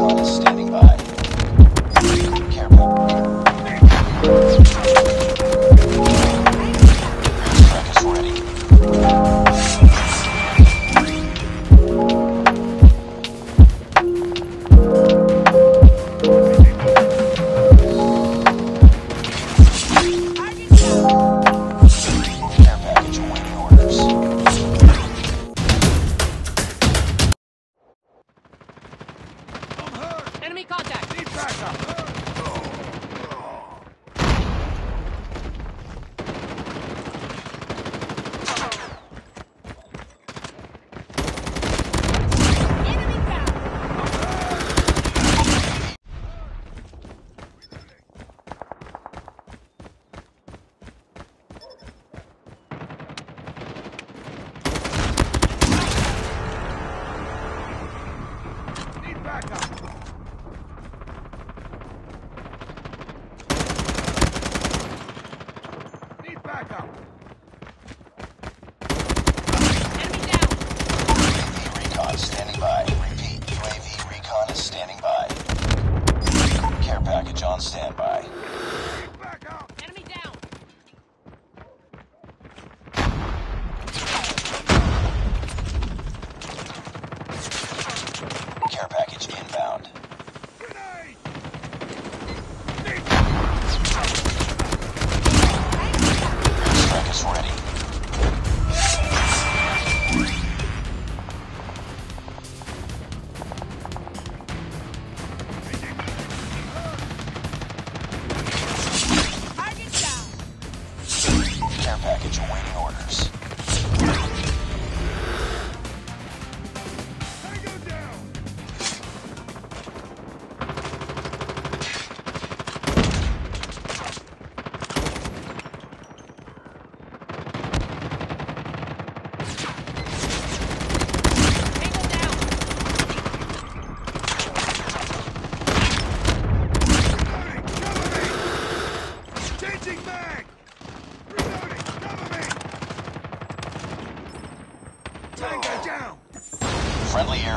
lost. Stand. him.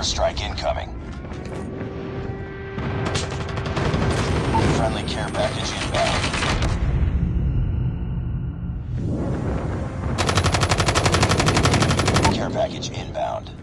airstrike incoming. Friendly care package inbound. Care package inbound.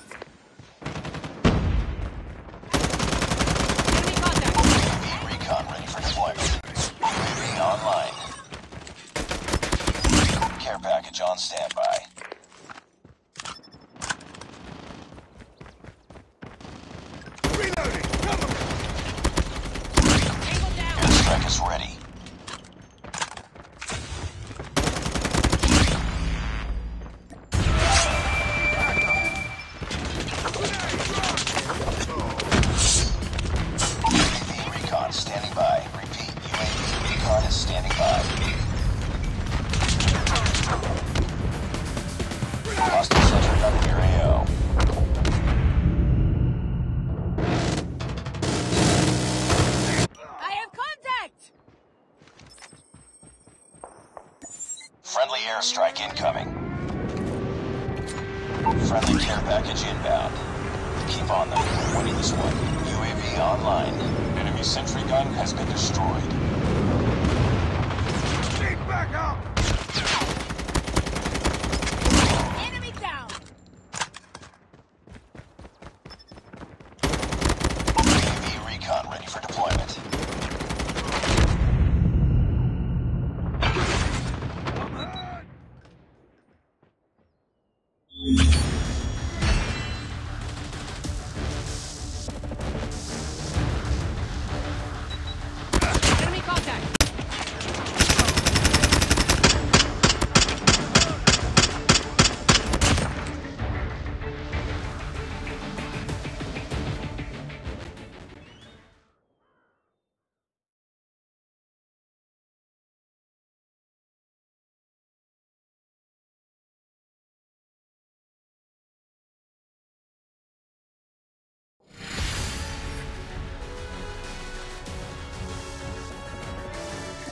Friendly airstrike incoming. Friendly care package inbound. Keep on them. Winning this one. UAV online. Enemy sentry gun has been destroyed.